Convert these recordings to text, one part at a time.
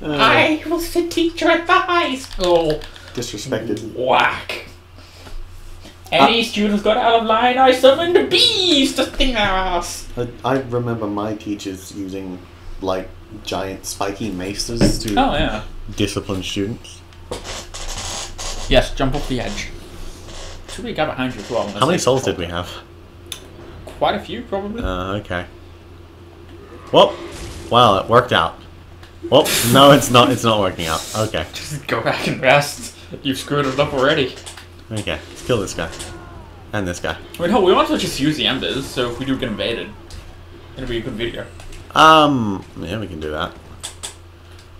Uh, I was the teacher at the high school. disrespected. Whack. Any students got out of line, I summoned the bees to sting their ass. I, I remember my teachers using like giant spiky maces to Oh yeah. discipline students. Yes, jump off the edge. Should a guy behind you as well. How many souls did we have? Quite a few, probably. Uh, okay. Well, wow, it worked out. Well, no, it's not. It's not working out. Okay, Just go back and rest. You've screwed it up already. okay. Let's kill this guy and this guy. Mean, hell, we might as well just use the embers, so if we do get invaded, it'll be a good video. Um, yeah, we can do that.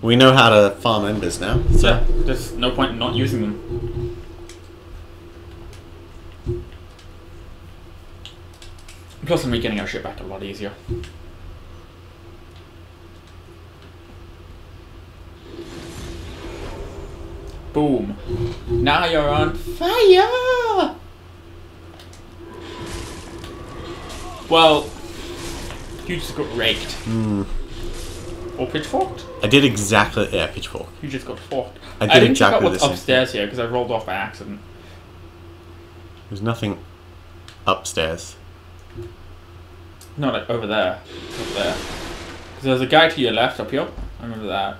We know how to farm embers now. So Yeah, there's no point in not using them. Plus, I'm getting our shit back a lot easier. Boom. Now you're on fire! Well, you just got raked. Hmm. Or pitchforked? I did exactly. Yeah, pitchfork. You just got forked. I did didn't exactly check out the what's same upstairs here because I rolled off by accident. There's nothing upstairs. No, like over there. Up there. Because there's a guy to your left up here. I remember that.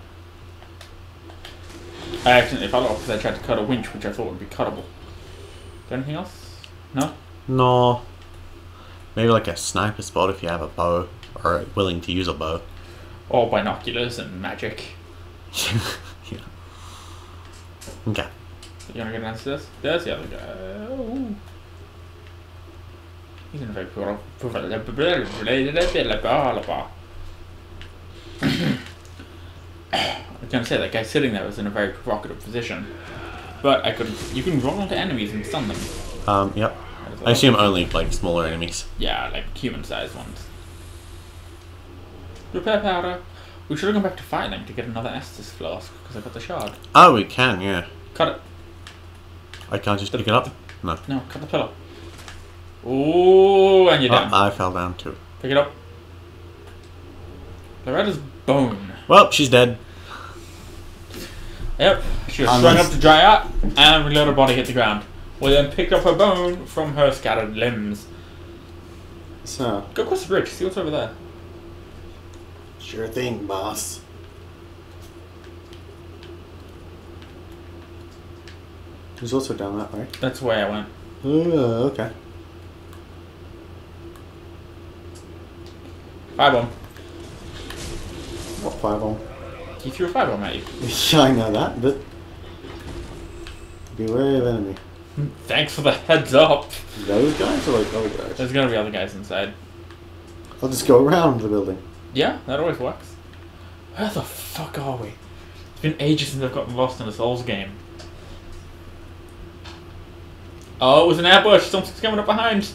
I accidentally fell off because I tried to cut a winch, which I thought would be cuttable. Is there anything else? No? No. Maybe like a sniper spot if you have a bow or are willing to use a bow. Or binoculars and magic. yeah. Okay. You wanna get downstairs? There's the other guy. Oh. He's in a very poor. I was gonna say that guy sitting there was in a very provocative position, but I could. You can roll onto enemies and stun them. Um. Yep. I assume only like smaller enemies. Yeah, like human-sized ones. Repair powder. We should have gone back to Firelink to get another Estus flask because I got the shard. Oh, we can. Yeah. Cut it. I can't just pick it up. No. No, cut the pillow. Ooh, and you're down. Oh, I fell down too. Pick it up. Loretta's bone. Well, she's dead. Yep, she was strung up to dry out, and we let her body hit the ground. We then picked up her bone from her scattered limbs. So. Go across the bridge, see what's over there. Sure thing, boss. There's also down that way. That's the way I went. Oh, okay. Firebomb. What firebomb? He threw a firebomb at you. yeah, I know that, but beware of enemy. Thanks for the heads up. Those guys or like other guys? There's gonna be other guys inside. I'll just go around the building. Yeah, that always works. Where the fuck are we? It's been ages since I've gotten lost in a Souls game. Oh, it was an ambush. Something's coming up behind.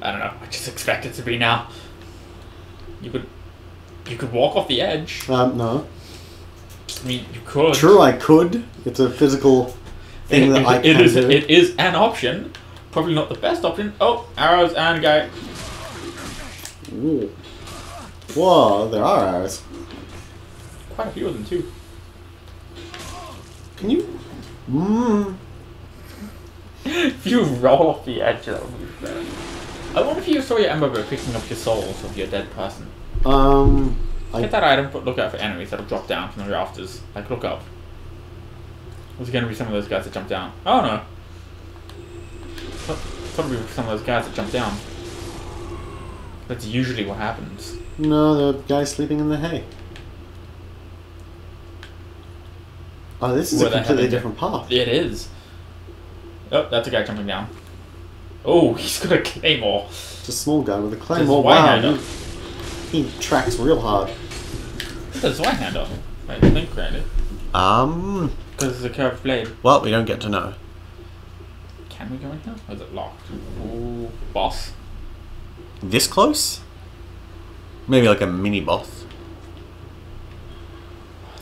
I don't know. I just expect it to be now. You could, you could walk off the edge. Um, no. I mean, you could. True, I could. It's a physical thing It- that it- I it can is. do. It is an option. Probably not the best option. Oh, arrows and go. Ooh. Whoa, there are arrows. Quite a few of them too. Can you? Mmm. if you roll off the edge, that would be better. I wonder if you saw your ember picking up your souls of your dead person. Um. I Get that item, but look out for enemies that'll drop down from the rafters. Like, look up. Was it going to be some of those guys that jump down? Oh no. Thought thought it'd be some of those guys that jump down. That's usually what happens. no, the guy sleeping in the hay. Oh, this is Where a completely different path. It is. Oh, that's a guy jumping down. Oh, he's got a claymore. It's a small guy with a There's claymore. Wow. He, tracks real hard. White hand up. I think right. Um. Because it's a curved blade. Well, we don't get to know. Can we go in here? Or is it locked? Ooh, boss. This close? Maybe like a mini boss.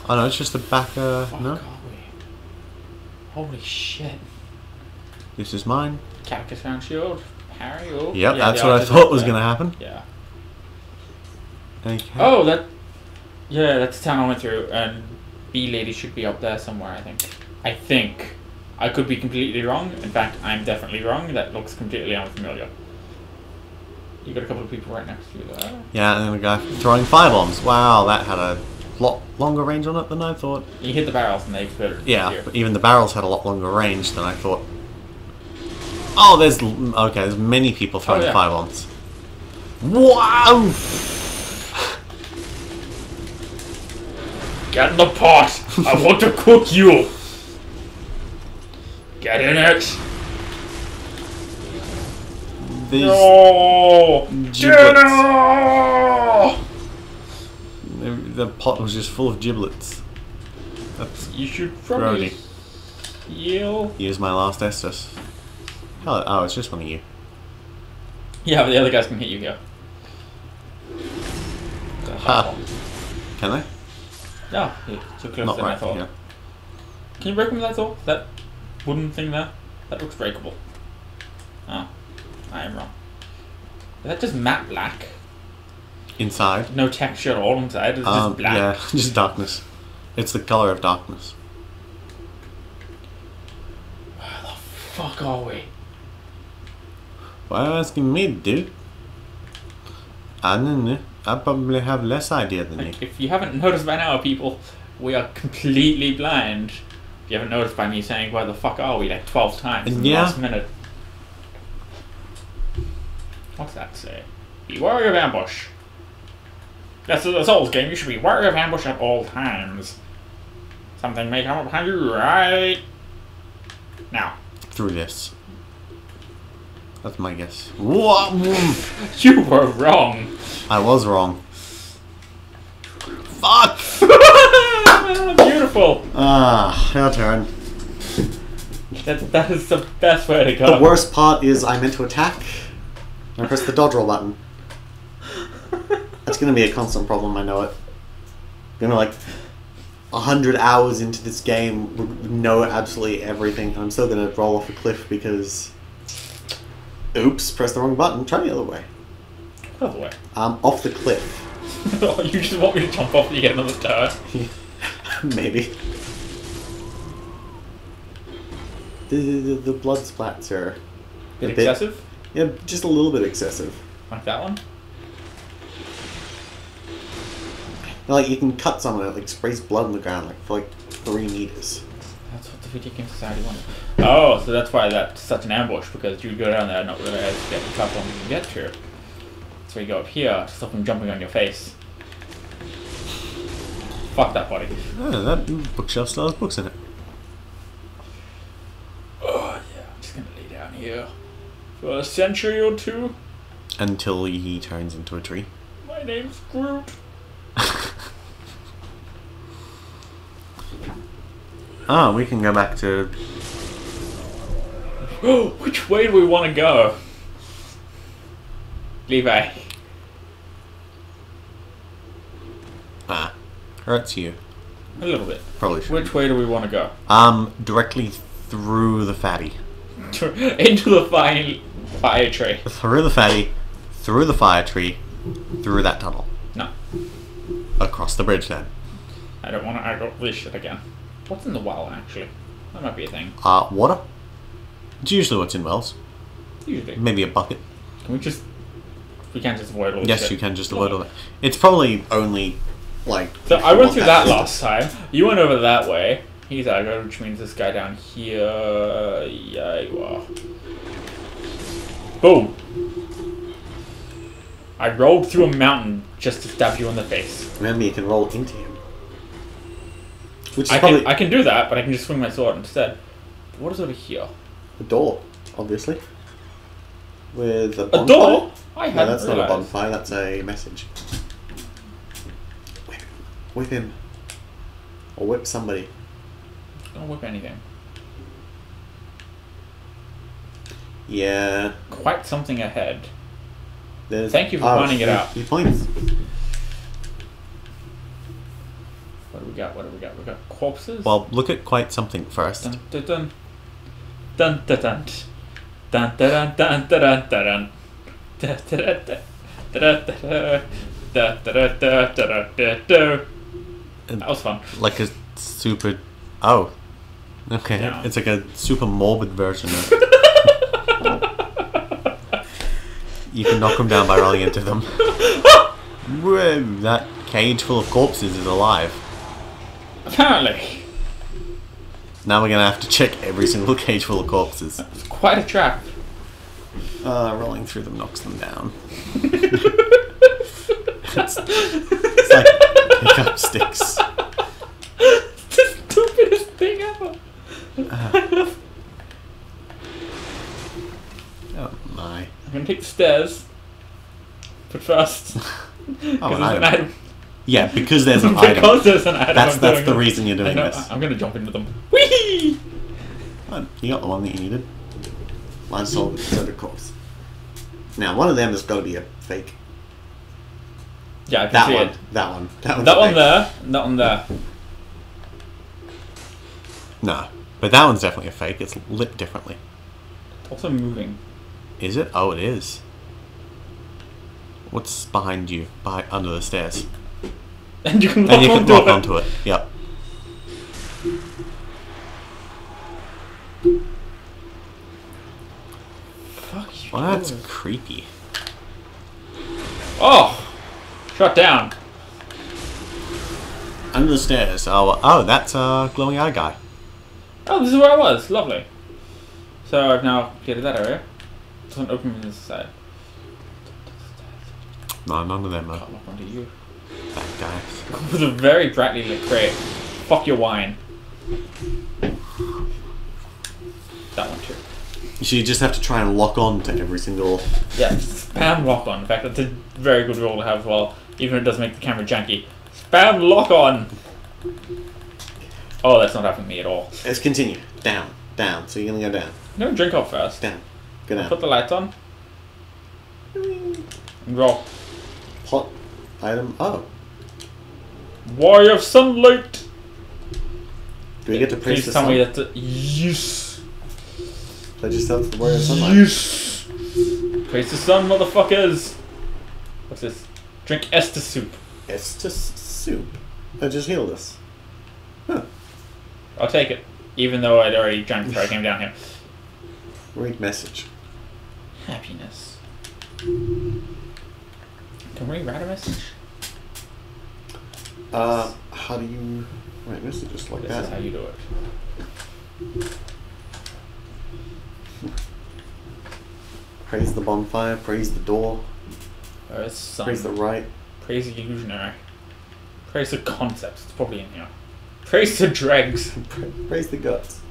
Oh no, it's just the back. Uh, Fuck no, we? Holy shit. this is mine. Caduceus round shield. Harry. Oh. Yep, Yeah, that's what I thought was there. gonna happen. Yeah. Okay. Oh, that. Yeah, that's the town I went through, and B lady should be up there somewhere. I think. I think. I could be completely wrong. In fact, I'm definitely wrong. That looks completely unfamiliar. You got a couple of people right next to you there. Yeah, and then a guy throwing firebombs. Wow, that had a lot longer range on it than I thought. You hit the barrels and they exploded. Yeah, but even the barrels had a lot longer range than I thought. Oh, there's okay. There's many people throwing Oh, yeah. firebombs. Wow! Get in the pot! I want to cook you! Get in it! These No! Giblets. Dinner! the pot was just full of giblets. That's You should probably heal. use my last Estus. Oh, oh, it's just one of you. Yeah, but the other guys can hit you here. Ha. Can I? No, you're too close Not than I thought. Yeah. Can you break them with that saw? That wooden thing there? That looks breakable. Oh, I am wrong. Is that just matte black? Inside. No texture at all inside? It's just Um, black? yeah, just darkness. It's the color of darkness. Where the fuck are we? Why are you asking me, dude? I don't know. I probably have less idea than you. If you haven't noticed by now, people, we are completely blind. If you haven't noticed by me saying, where the fuck are we, like 12 times in the last minute. What's that say? Be wary of ambush. That's a Souls game, you should be wary of ambush at all times. Something may come up behind you right now. Through this. That's my guess. What? You were wrong. I was wrong. Fuck! Beautiful. Ah, your turn. That, that is the best way to go. The worst part is I meant to attack. and I pressed the dodge roll button. That's gonna be a constant problem, I know it. Gonna like a hundred hours into this game, know absolutely everything. I'm still gonna roll off a cliff because, oops, press the wrong button. Try the other way. By the way. Um, off the cliff. you just want me to jump off and get another tower. Maybe. The, the, the blood splats are Bit A bit. excessive? yeah, just a little bit excessive. Like that one? Like you can cut someone and it like sprays blood on the ground like for like three meters. That's what the Video Game Society wanted. Oh, so that's why that's such an ambush, because you go down there and not realize you get the platform you can get to. So you go up here to stop him jumping on your face. Fuck that body. Oh, that bookshelf still has books in it. Oh, yeah. I'm just gonna lay down here for a century or two. Until he turns into a tree. My name's Groot. Ah, we can go back to. Which way do we want to go? Levi. Ah, hurts you. A little bit. Probably should. Which way do we want to go? Um, directly through the fatty. Into the fire, fire tray. Through the fatty, through the fire tree, through that tunnel. No. Across the bridge then. I don't want to aggro this shit again. What's in the well, actually? That might be a thing. Uh, water? It's usually what's in wells. Usually. Maybe a bucket. Can we just... We can't just avoid all Yes, shit. you can just avoid all that. It's probably only, like. So I went through that last time. You went over that way. He's aggro, oh, which means this guy down here... Yeah, you are. Boom. I rolled through a mountain just to stab you in the face. Remember, you can roll into him. Which is I probably can, I can do that, but I can just swing my sword instead. What is over here? a door, obviously. With a A bonfire. door? I No, hadn't that's not a bonfire, that's a message. Whip, whip him. Or whip somebody. Don't whip anything. Yeah. Quite something ahead. There's, Thank you for oh, pointing it out. He points. What do we got? What do we got? We got corpses. Well, look at quite something first. Dun dun dun. Dun dun dun. That was fun. Like a super. Oh. Okay. Yeah. It's like a super morbid version of. you can knock them down by rolling into them. that cage full of corpses is alive. Apparently. Now we're gonna have to check every single cage full of corpses. It's quite a trap. Uh, rolling through them knocks them down. it's, it's like pickup sticks. It's the stupidest thing ever. Oh my. I'm gonna take the stairs. But first. Oh, an item. item. Yeah, because there's an because item. there's an item. That's I'm that's the it. reason you're doing this. I'm gonna jump into them. Whee! Oh, You got the one that you needed. Large soul soda corpse. Now one of them has got to be a fake. Yeah, I can That see one. it. That one. That, one's That one there, that one there. No, but that one's definitely a fake. It's lit differently. Also moving. Is it? Oh, it is. What's behind you? Behind under the stairs. And you can lock And you can onto lock it. onto it. Yep. Well, that's creepy. Oh! Shut down. Under the stairs. Oh, oh, that's a glowing eye guy. Oh, this is where I was. Lovely. So I've now cleared that area. Doesn't open from this side. No, none of them are Can't lock onto you. bad guys. With a very brightly lit crate. Fuck your wine. That one too. So you just have to try and lock on to every single. Yeah, spam lock on. In fact, that's a very good rule to have as well, even if it does make the camera janky. Spam lock on! Oh, that's not happening to me at all. Let's continue. Down, down. So you're gonna go down, No, drink up first. down, go Put the lights on. And roll. Hot item. Oh, Why of sunlight? do we get to praise Please the tell sun? me that the yes, Pledge yourself to the warrior of sunlight. yes. Praise the sun, motherfuckers. What's this? Drink Estus soup. It's just soup. That just healed us. Huh. I'll take it, even though I'd already drank before I came down here. Great message. Happiness. Can we write a message? Uh, how do you write messages like This that? is how you do it. Praise the bonfire. Praise the door. Sun? Praise the right. Praise the illusionary. Praise the concepts. It's probably in here. Praise the dregs. Praise the guts.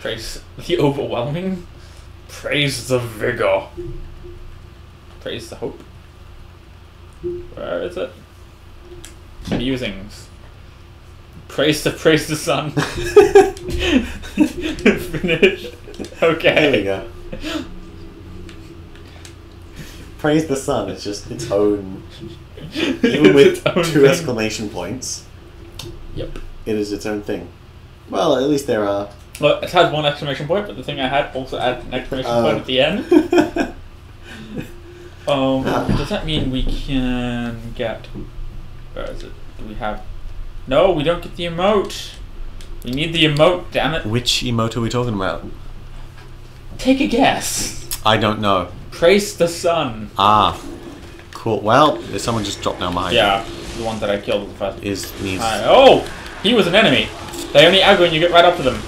Praise the overwhelming. Praise the vigor. Praise the hope. Where is it? Musings. Praise the praise the sun. Finish. Okay. There we go. Praise the sun. It's just its own. Even with Its own two thing. exclamation points, Yep. it is its own thing. Well, at least there are. Well, it had one exclamation point, but the thing I had also had an exclamation Oh. point at the end. Um, Ah. does that mean we can get? Where is it? Do we have? No, we don't get the emote. We need the emote. Damn it! Which emote are we talking about? Take a guess. I don't know. Praise the sun. Ah, cool. Well, someone just dropped down behind Yeah, the one that I killed the first. Is needs. Uh, oh, he was an enemy. They only aggro when you get right up to them.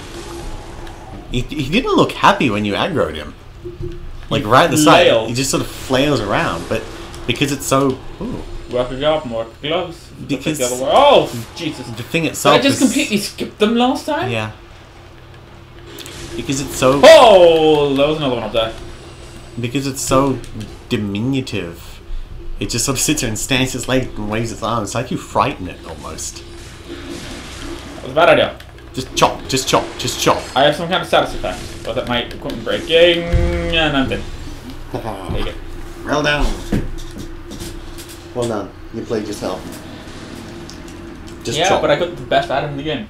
He, he didn't look happy when you aggroed him. Like right at the side, he just sort of flails around. But because it's so, ooh, Work a gloves. Because- the other way. Oh, Jesus! the thing Did itself. I just is- completely skipped them last time? Yeah. Because it's so Oh, there was another one up there. Because it's so diminutive. It just sort of sits there and stands its leg and waves its arms. It's like you frighten it almost. That was a bad idea. Just chop, just chop, just chop. I have some kind of status effect, but that might equipment breaking, and I'm dead. Take it. Well done. Well done. You played yourself. Just yeah, chop. but I got the best item in the game.